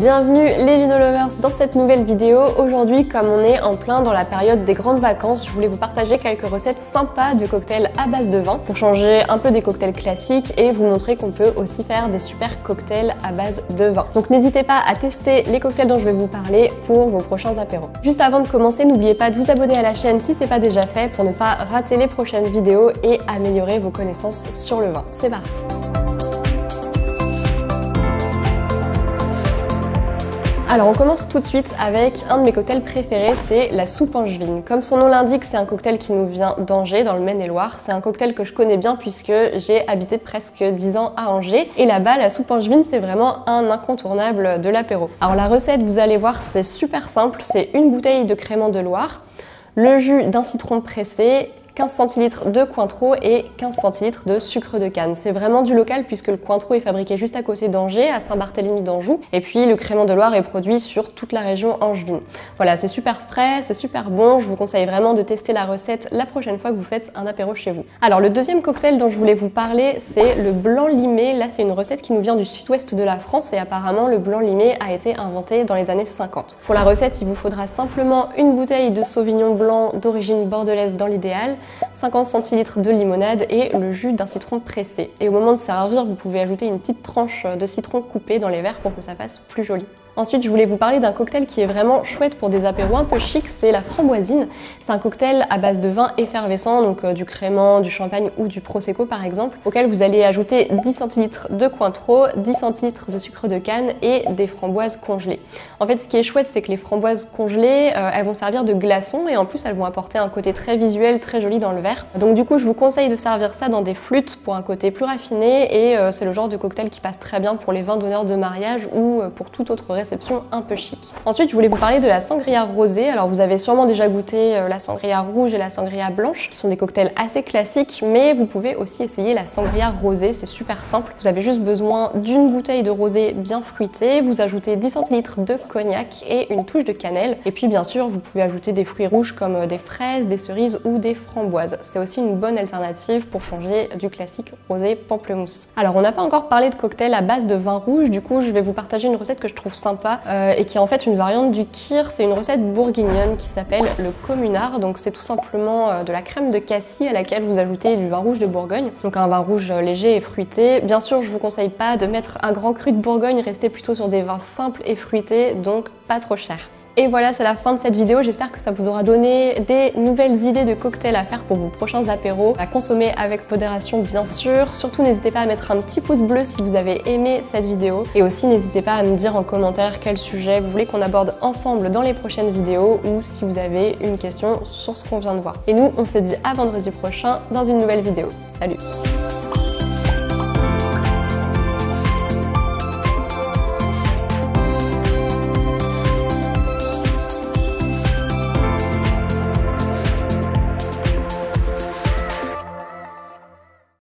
Bienvenue les vinolovers dans cette nouvelle vidéo. Aujourd'hui, comme on est en plein dans la période des grandes vacances, je voulais vous partager quelques recettes sympas de cocktails à base de vin pour changer un peu des cocktails classiques et vous montrer qu'on peut aussi faire des super cocktails à base de vin. Donc n'hésitez pas à tester les cocktails dont je vais vous parler pour vos prochains apéros. Juste avant de commencer, n'oubliez pas de vous abonner à la chaîne si c'est pas déjà fait pour ne pas rater les prochaines vidéos et améliorer vos connaissances sur le vin. C'est parti Alors on commence tout de suite avec un de mes cocktails préférés, c'est la soupe angevine. Comme son nom l'indique, c'est un cocktail qui nous vient d'Angers, dans le Maine-et-Loire. C'est un cocktail que je connais bien puisque j'ai habité presque 10 ans à Angers. Et là-bas, la soupe angevine, c'est vraiment un incontournable de l'apéro. Alors la recette, vous allez voir, c'est super simple. C'est une bouteille de crément de Loire, le jus d'un citron pressé, 15 centilitres de Cointreau et 15 centilitres de sucre de canne. C'est vraiment du local puisque le Cointreau est fabriqué juste à côté d'Angers, à Saint-Barthélemy d'Anjou. Et puis le crément de Loire est produit sur toute la région angevine. Voilà, c'est super frais, c'est super bon. Je vous conseille vraiment de tester la recette la prochaine fois que vous faites un apéro chez vous. Alors le deuxième cocktail dont je voulais vous parler, c'est le blanc limé. Là, c'est une recette qui nous vient du sud-ouest de la France et apparemment le blanc limé a été inventé dans les années 50. Pour la recette, il vous faudra simplement une bouteille de sauvignon blanc d'origine bordelaise dans l'idéal, 50 centilitres de limonade et le jus d'un citron pressé. Et au moment de servir, vous pouvez ajouter une petite tranche de citron coupé dans les verres pour que ça fasse plus joli. Ensuite, je voulais vous parler d'un cocktail qui est vraiment chouette pour des apéros un peu chics, c'est la framboisine. C'est un cocktail à base de vin effervescent, donc euh, du crément, du champagne ou du prosecco par exemple, auquel vous allez ajouter 10 centilitres de Cointreau, 10 centilitres de sucre de canne et des framboises congelées. En fait, ce qui est chouette, c'est que les framboises congelées, euh, elles vont servir de glaçons et en plus, elles vont apporter un côté très visuel, très joli dans le verre. Donc du coup, je vous conseille de servir ça dans des flûtes pour un côté plus raffiné et euh, c'est le genre de cocktail qui passe très bien pour les vins d'honneur de mariage ou pour toute autre un peu chic. Ensuite, je voulais vous parler de la sangria rosée. Alors, vous avez sûrement déjà goûté euh, la sangria rouge et la sangria blanche, qui sont des cocktails assez classiques, mais vous pouvez aussi essayer la sangria rosée. C'est super simple. Vous avez juste besoin d'une bouteille de rosé bien fruitée. Vous ajoutez 10 centilitres de cognac et une touche de cannelle. Et puis, bien sûr, vous pouvez ajouter des fruits rouges comme euh, des fraises, des cerises ou des framboises. C'est aussi une bonne alternative pour changer du classique rosé pamplemousse. Alors, on n'a pas encore parlé de cocktail à base de vin rouge. Du coup, je vais vous partager une recette que je trouve sympa euh, et qui est en fait une variante du kir. C'est une recette bourguignonne qui s'appelle le communard. Donc c'est tout simplement euh, de la crème de cassis à laquelle vous ajoutez du vin rouge de Bourgogne. Donc un vin rouge euh, léger et fruité. Bien sûr, je vous conseille pas de mettre un grand cru de Bourgogne, restez plutôt sur des vins simples et fruités, donc pas trop cher. Et voilà, c'est la fin de cette vidéo. J'espère que ça vous aura donné des nouvelles idées de cocktails à faire pour vos prochains apéros, à consommer avec modération bien sûr. Surtout, n'hésitez pas à mettre un petit pouce bleu si vous avez aimé cette vidéo. Et aussi, n'hésitez pas à me dire en commentaire quel sujet vous voulez qu'on aborde ensemble dans les prochaines vidéos ou si vous avez une question sur ce qu'on vient de voir. Et nous, on se dit à vendredi prochain dans une nouvelle vidéo. Salut